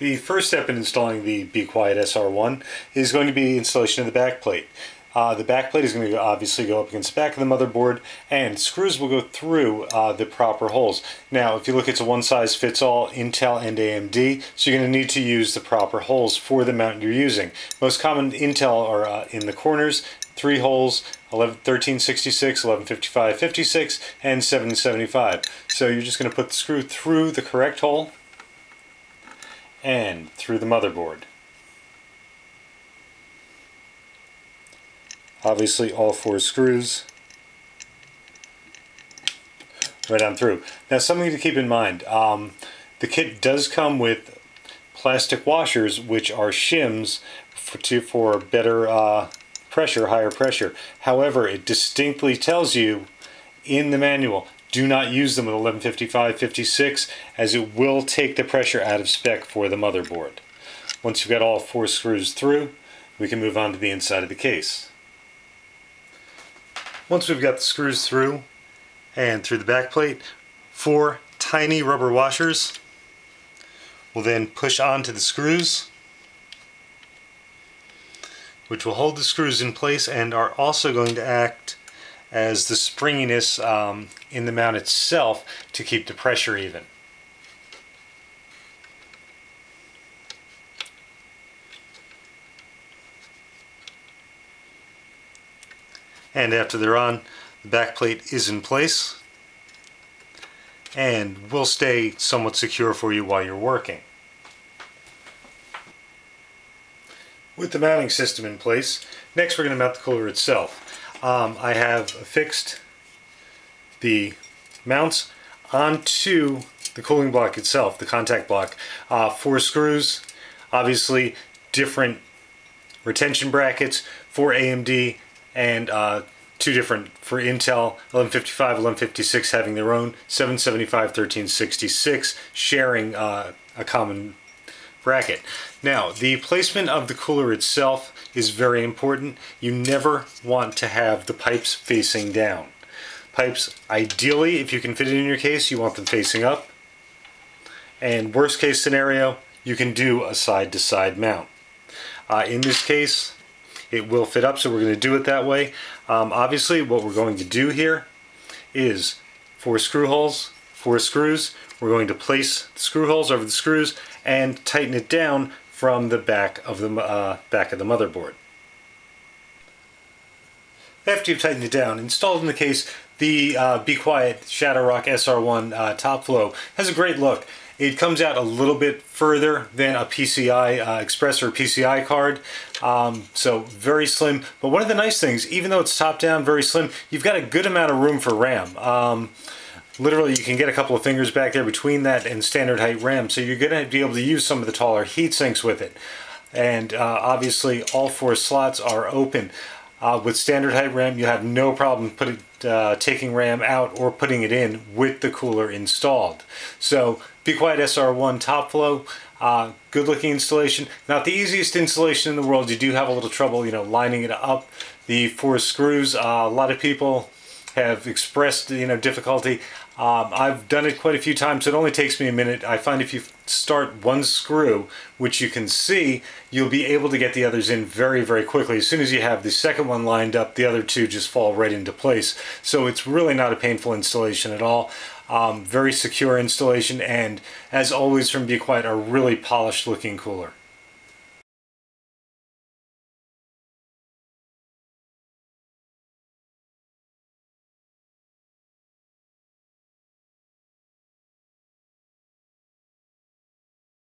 The first step in installing the Be Quiet SR1 is going to be installation of the backplate. Uh, the backplate is going to obviously go up against the back of the motherboard and screws will go through uh, the proper holes. Now if you look it's a one size fits all Intel and AMD so you're going to need to use the proper holes for the mount you're using. Most common Intel are uh, in the corners, three holes, 11, 1366, 1155, 56 and 775. So you're just going to put the screw through the correct hole and through the motherboard. Obviously all four screws right on through. Now something to keep in mind, um, the kit does come with plastic washers which are shims for, to, for better uh, pressure, higher pressure. However, it distinctly tells you in the manual do not use them with 1155-56 as it will take the pressure out of spec for the motherboard. Once you've got all four screws through, we can move on to the inside of the case. Once we've got the screws through and through the back plate, four tiny rubber washers will then push onto the screws which will hold the screws in place and are also going to act as the springiness um, in the mount itself to keep the pressure even. And after they're on, the back plate is in place and will stay somewhat secure for you while you're working. With the mounting system in place, next we're going to mount the cooler itself um, I have fixed the mounts onto the cooling block itself, the contact block. Uh, four screws, obviously different retention brackets for AMD and uh, two different for Intel 1155, 1156 having their own, 775, 1366 sharing uh, a common bracket. Now, the placement of the cooler itself is very important. You never want to have the pipes facing down. Pipes, ideally, if you can fit it in your case, you want them facing up. And worst case scenario, you can do a side-to-side -side mount. Uh, in this case, it will fit up, so we're going to do it that way. Um, obviously, what we're going to do here is four screw holes, four screws. We're going to place the screw holes over the screws and tighten it down from the back of the uh, back of the motherboard. After you've tightened it down, installed in the case, the uh, Be Quiet Shadowrock SR1 uh, top flow has a great look. It comes out a little bit further than a PCI uh, Express or PCI card, um, so very slim. But one of the nice things, even though it's top down, very slim, you've got a good amount of room for RAM. Um, literally you can get a couple of fingers back there between that and standard height RAM so you're going to be able to use some of the taller heat sinks with it. And uh, obviously all four slots are open. Uh, with standard height RAM you have no problem putting uh, taking RAM out or putting it in with the cooler installed. So Be Quiet SR1 top flow uh, good looking installation. Not the easiest installation in the world you do have a little trouble you know lining it up the four screws. Uh, a lot of people have expressed you know difficulty um, I've done it quite a few times. It only takes me a minute. I find if you start one screw, which you can see, you'll be able to get the others in very, very quickly. As soon as you have the second one lined up, the other two just fall right into place. So it's really not a painful installation at all. Um, very secure installation and as always from Be Quiet, a really polished looking cooler.